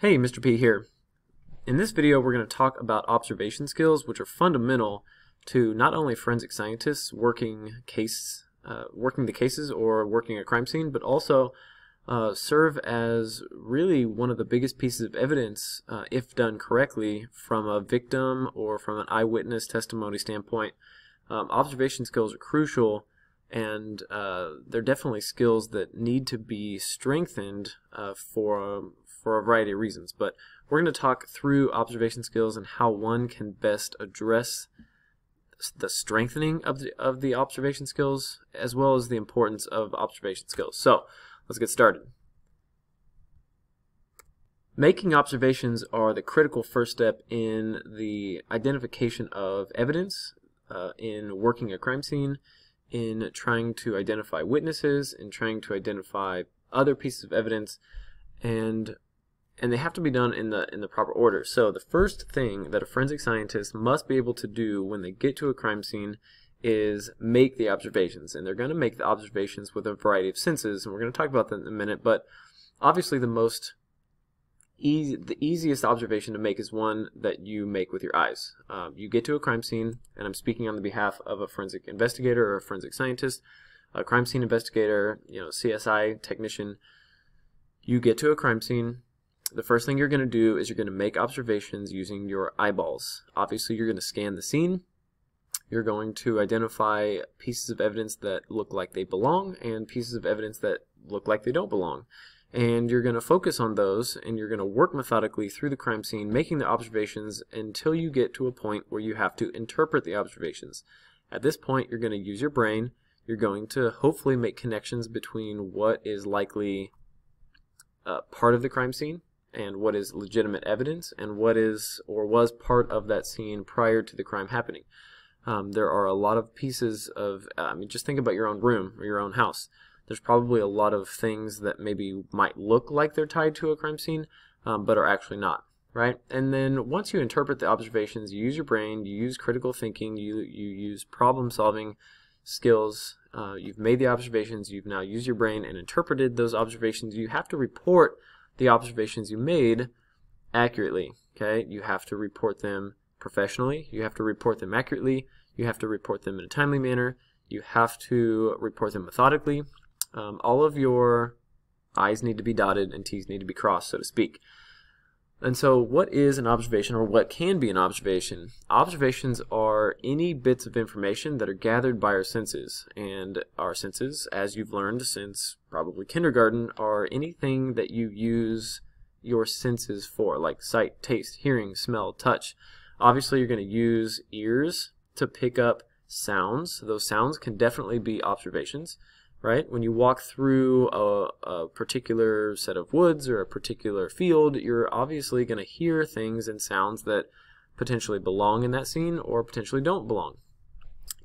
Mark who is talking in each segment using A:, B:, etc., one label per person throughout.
A: Hey, Mr. P here. In this video, we're going to talk about observation skills, which are fundamental to not only forensic scientists working case, uh, working the cases or working a crime scene, but also uh, serve as really one of the biggest pieces of evidence, uh, if done correctly, from a victim or from an eyewitness testimony standpoint. Um, observation skills are crucial and uh, they're definitely skills that need to be strengthened uh, for for a variety of reasons. But we're going to talk through observation skills and how one can best address the strengthening of the of the observation skills as well as the importance of observation skills. So let's get started. Making observations are the critical first step in the identification of evidence, uh, in working a crime scene, in trying to identify witnesses, in trying to identify other pieces of evidence, and and they have to be done in the in the proper order. So the first thing that a forensic scientist must be able to do when they get to a crime scene is make the observations, and they're going to make the observations with a variety of senses, and we're going to talk about that in a minute. But obviously, the most easy, the easiest observation to make is one that you make with your eyes. Um, you get to a crime scene, and I'm speaking on the behalf of a forensic investigator or a forensic scientist, a crime scene investigator, you know, CSI technician. You get to a crime scene. The first thing you're going to do is you're going to make observations using your eyeballs. Obviously, you're going to scan the scene. You're going to identify pieces of evidence that look like they belong and pieces of evidence that look like they don't belong and you're going to focus on those and you're going to work methodically through the crime scene making the observations until you get to a point where you have to interpret the observations at this point you're going to use your brain you're going to hopefully make connections between what is likely uh, part of the crime scene and what is legitimate evidence and what is or was part of that scene prior to the crime happening. Um, there are a lot of pieces of uh, I mean just think about your own room or your own house. There's probably a lot of things that maybe might look like they're tied to a crime scene, um, but are actually not, right? And then once you interpret the observations, you use your brain, you use critical thinking, you, you use problem solving skills, uh, you've made the observations, you've now used your brain and interpreted those observations, you have to report the observations you made accurately, okay? You have to report them professionally, you have to report them accurately, you have to report them in a timely manner, you have to report them methodically, um, all of your I's need to be dotted and T's need to be crossed, so to speak. And so, what is an observation, or what can be an observation? Observations are any bits of information that are gathered by our senses. And our senses, as you've learned since probably kindergarten, are anything that you use your senses for, like sight, taste, hearing, smell, touch. Obviously, you're going to use ears to pick up sounds. Those sounds can definitely be observations right? When you walk through a, a, particular set of woods or a particular field, you're obviously going to hear things and sounds that potentially belong in that scene or potentially don't belong.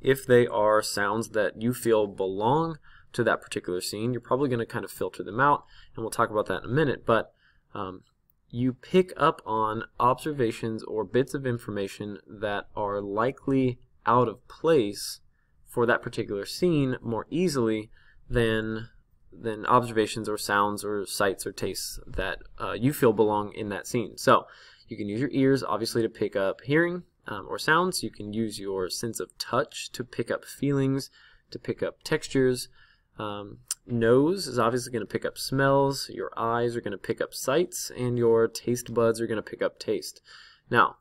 A: If they are sounds that you feel belong to that particular scene, you're probably going to kind of filter them out, and we'll talk about that in a minute. But um, you pick up on observations or bits of information that are likely out of place for that particular scene more easily than than observations or sounds or sights or tastes that uh, you feel belong in that scene. So you can use your ears obviously to pick up hearing um, or sounds. You can use your sense of touch to pick up feelings, to pick up textures. Um, nose is obviously going to pick up smells. Your eyes are going to pick up sights, and your taste buds are going to pick up taste. Now,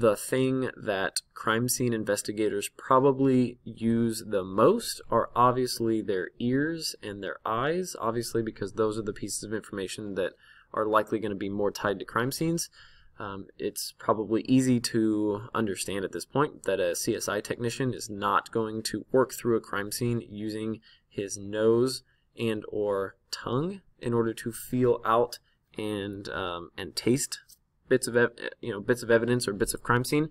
A: the thing that crime scene investigators probably use the most are obviously their ears and their eyes, obviously because those are the pieces of information that are likely going to be more tied to crime scenes. Um, it's probably easy to understand at this point that a CSI technician is not going to work through a crime scene using his nose and or tongue in order to feel out and um, and taste bits of you know bits of evidence or bits of crime scene.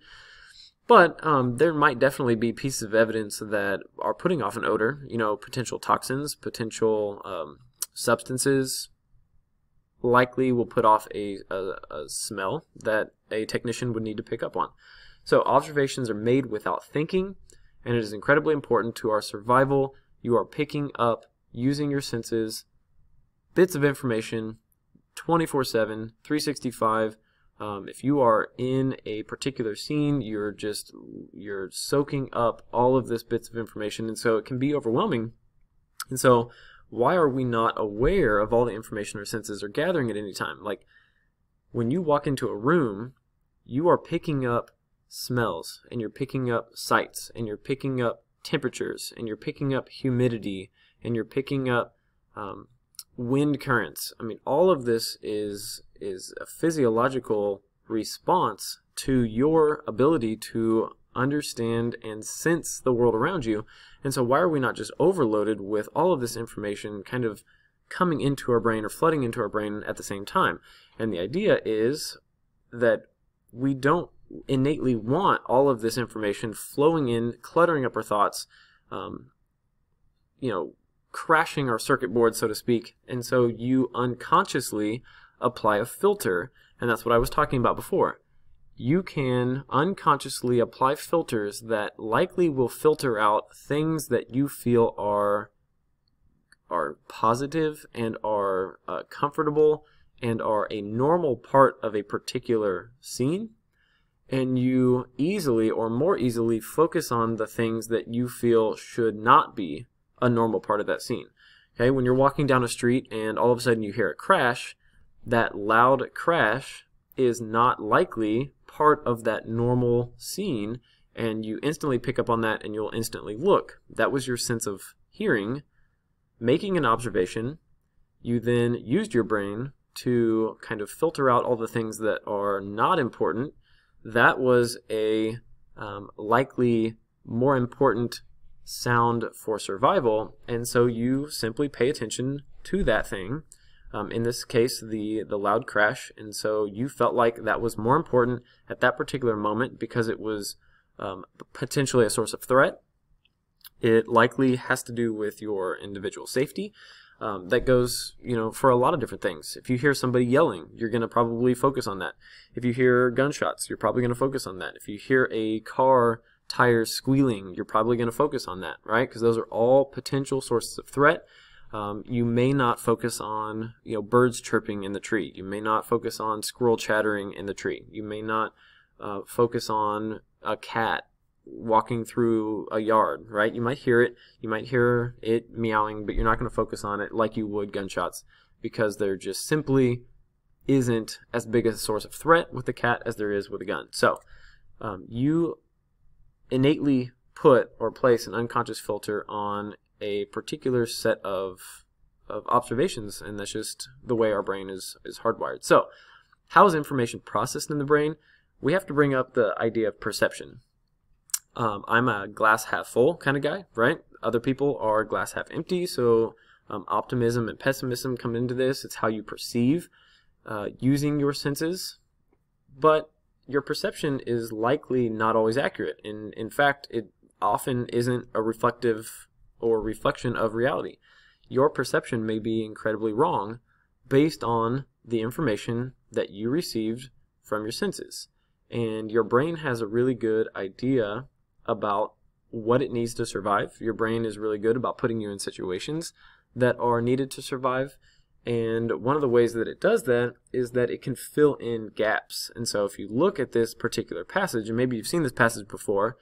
A: But um, there might definitely be pieces of evidence that are putting off an odor. You know, potential toxins, potential um, substances, likely will put off a, a, a smell that a technician would need to pick up on. So observations are made without thinking, and it is incredibly important to our survival. You are picking up using your senses bits of information 24 7, 365. Um, if you are in a particular scene, you're just you're soaking up all of this bits of information, and so it can be overwhelming. And so, why are we not aware of all the information our senses are gathering at any time? Like when you walk into a room, you are picking up smells, and you're picking up sights, and you're picking up temperatures, and you're picking up humidity, and you're picking up um, wind currents. I mean, all of this is is a physiological response to your ability to understand and sense the world around you. And so why are we not just overloaded with all of this information kind of coming into our brain or flooding into our brain at the same time? And the idea is that we don't innately want all of this information flowing in, cluttering up our thoughts, um, you know, crashing our circuit board, so to speak. And so you unconsciously apply a filter, and that's what I was talking about before. You can unconsciously apply filters that likely will filter out things that you feel are are positive and are uh, comfortable and are a normal part of a particular scene and you easily or more easily focus on the things that you feel should not be a normal part of that scene. Okay, when you're walking down a street and all of a sudden you hear a crash, that loud crash is not likely part of that normal scene and you instantly pick up on that and you'll instantly look. That was your sense of hearing, making an observation. You then used your brain to kind of filter out all the things that are not important. That was a um, likely more important sound for survival, and so you simply pay attention to that thing. Um, in this case, the, the loud crash, and so you felt like that was more important at that particular moment because it was um, potentially a source of threat. It likely has to do with your individual safety. Um, that goes, you know, for a lot of different things. If you hear somebody yelling, you're going to probably focus on that. If you hear gunshots, you're probably going to focus on that. If you hear a car tires squealing, you're probably going to focus on that, right? Because those are all potential sources of threat. Um, you may not focus on you know birds chirping in the tree. You may not focus on squirrel chattering in the tree. You may not uh, focus on a cat walking through a yard, right? You might hear it, you might hear it meowing, but you're not going to focus on it like you would gunshots because there just simply isn't as big a source of threat with the cat as there is with a gun. So um, you innately put or place an unconscious filter on a particular set of of observations, and that's just the way our brain is is hardwired. So, how is information processed in the brain? We have to bring up the idea of perception. Um, I'm a glass half full kind of guy, right? Other people are glass half empty, so um, optimism and pessimism come into this. It's how you perceive uh, using your senses. But your perception is likely not always accurate. In, in fact, it often isn't a reflective or reflection of reality. Your perception may be incredibly wrong based on the information that you received from your senses. And your brain has a really good idea about what it needs to survive. Your brain is really good about putting you in situations that are needed to survive. And one of the ways that it does that is that it can fill in gaps. And so if you look at this particular passage, and maybe you've seen this passage before,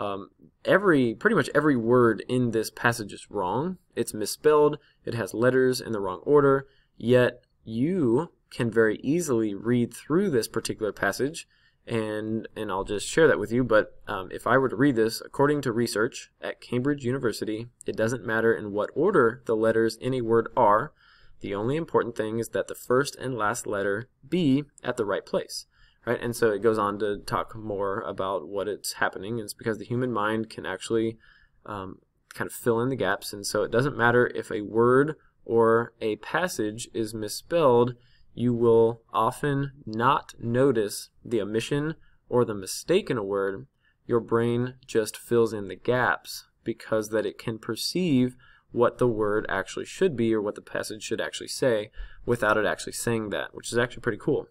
A: um, every pretty much every word in this passage is wrong. It's misspelled. It has letters in the wrong order. Yet you can very easily read through this particular passage, and and I'll just share that with you. But um, if I were to read this, according to research at Cambridge University, it doesn't matter in what order the letters in a word are the only important thing is that the first and last letter be at the right place. Right? And so it goes on to talk more about what it's happening. And it's because the human mind can actually um, kind of fill in the gaps. And so it doesn't matter if a word or a passage is misspelled, you will often not notice the omission or the mistake in a word. Your brain just fills in the gaps because that it can perceive what the word actually should be or what the passage should actually say without it actually saying that, which is actually pretty cool.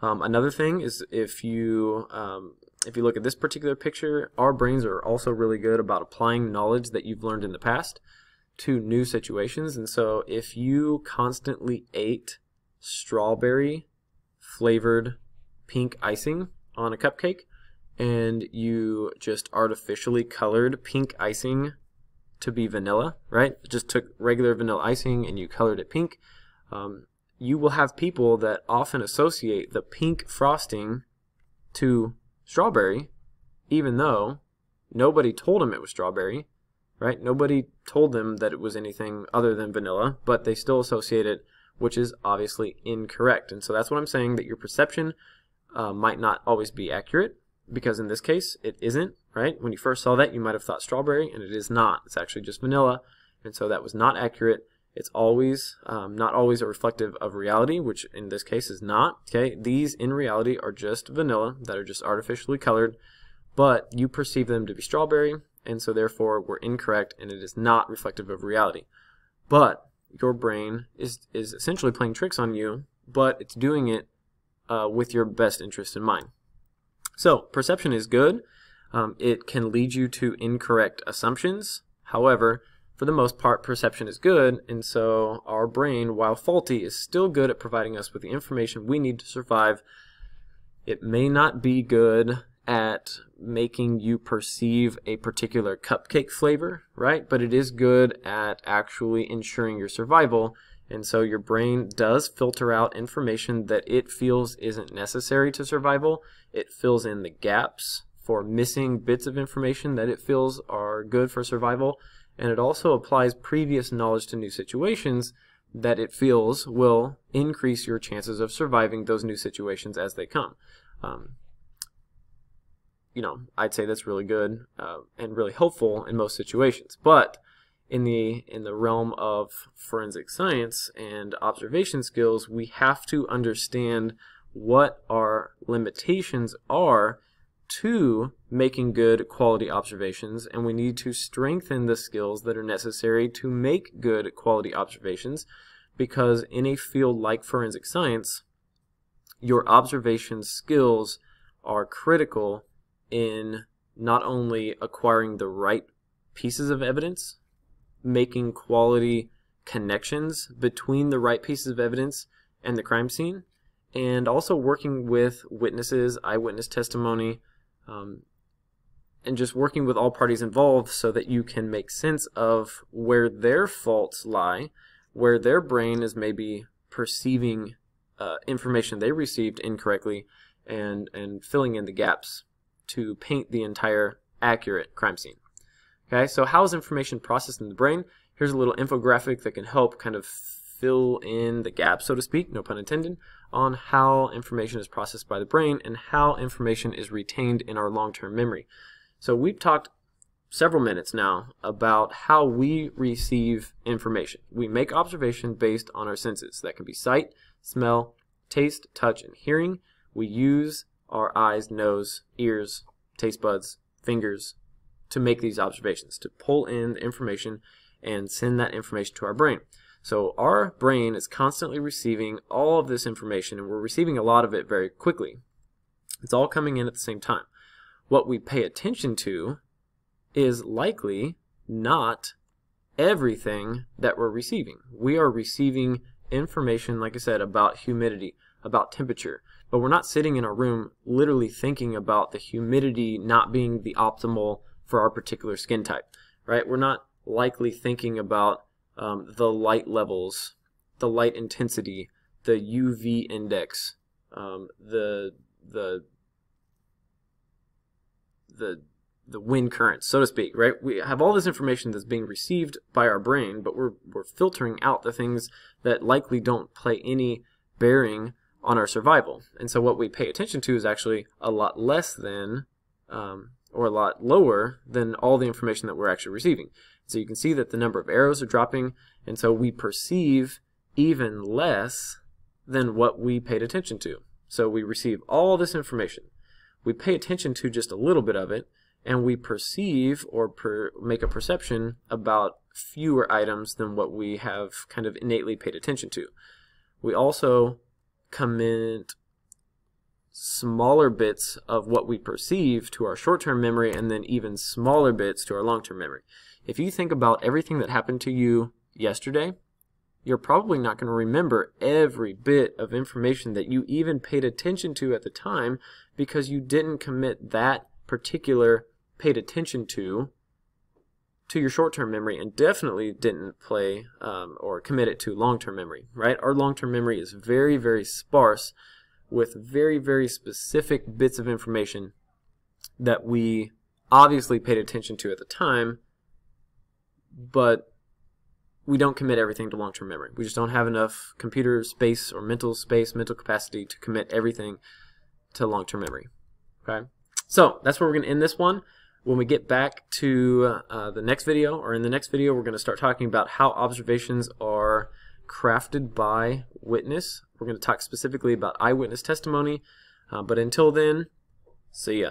A: Um, another thing is if you um, if you look at this particular picture, our brains are also really good about applying knowledge that you've learned in the past to new situations. And so if you constantly ate strawberry flavored pink icing on a cupcake and you just artificially colored pink icing to be vanilla, right? Just took regular vanilla icing and you colored it pink. Um, you will have people that often associate the pink frosting to strawberry, even though nobody told them it was strawberry, right? Nobody told them that it was anything other than vanilla, but they still associate it, which is obviously incorrect. And so that's what I'm saying that your perception uh, might not always be accurate because in this case it isn't, right? When you first saw that you might have thought strawberry and it is not. It's actually just vanilla and so that was not accurate. It's always, um, not always a reflective of reality, which in this case is not. Okay, These in reality are just vanilla that are just artificially colored, but you perceive them to be strawberry and so therefore we're incorrect and it is not reflective of reality. But your brain is, is essentially playing tricks on you, but it's doing it uh, with your best interest in mind. So perception is good. Um, it can lead you to incorrect assumptions. However, for the most part, perception is good, and so our brain, while faulty, is still good at providing us with the information we need to survive. It may not be good at making you perceive a particular cupcake flavor, right? But it is good at actually ensuring your survival. And so your brain does filter out information that it feels isn't necessary to survival it fills in the gaps for missing bits of information that it feels are good for survival. And it also applies previous knowledge to new situations that it feels will increase your chances of surviving those new situations as they come. Um, you know, I'd say that's really good uh, and really helpful in most situations. But in the in the realm of forensic science and observation skills, we have to understand what our limitations are to making good quality observations, and we need to strengthen the skills that are necessary to make good quality observations because in a field like forensic science, your observation skills are critical in not only acquiring the right pieces of evidence, making quality connections between the right pieces of evidence and the crime scene, and also working with witnesses, eyewitness testimony, um, and just working with all parties involved so that you can make sense of where their faults lie, where their brain is maybe perceiving uh, information they received incorrectly, and and filling in the gaps to paint the entire accurate crime scene. Okay, so how is information processed in the brain? Here's a little infographic that can help kind of fill in the gap, so to speak, no pun intended, on how information is processed by the brain and how information is retained in our long-term memory. So we've talked several minutes now about how we receive information. We make observation based on our senses. That can be sight, smell, taste, touch, and hearing. We use our eyes, nose, ears, taste buds, fingers to make these observations, to pull in the information and send that information to our brain. So our brain is constantly receiving all of this information and we're receiving a lot of it very quickly. It's all coming in at the same time. What we pay attention to is likely not everything that we're receiving. We are receiving information, like I said, about humidity, about temperature, but we're not sitting in a room literally thinking about the humidity not being the optimal for our particular skin type, right? We're not likely thinking about um, the light levels, the light intensity, the UV index, um, the the the the wind currents, so to speak, right? We have all this information that's being received by our brain, but we're we're filtering out the things that likely don't play any bearing on our survival. And so what we pay attention to is actually a lot less than um, or a lot lower than all the information that we're actually receiving. So you can see that the number of arrows are dropping, and so we perceive even less than what we paid attention to. So we receive all this information. We pay attention to just a little bit of it, and we perceive or per make a perception about fewer items than what we have kind of innately paid attention to. We also commit smaller bits of what we perceive to our short-term memory and then even smaller bits to our long-term memory. If you think about everything that happened to you yesterday, you're probably not going to remember every bit of information that you even paid attention to at the time because you didn't commit that particular paid attention to to your short-term memory and definitely didn't play um, or commit it to long-term memory, right? Our long-term memory is very, very sparse with very, very specific bits of information that we obviously paid attention to at the time, but we don't commit everything to long-term memory. We just don't have enough computer space or mental space, mental capacity to commit everything to long-term memory. Okay, so that's where we're going to end this one. When we get back to uh, the next video, or in the next video, we're going to start talking about how observations are crafted by witness. We're going to talk specifically about eyewitness testimony. Uh, but until then, see ya.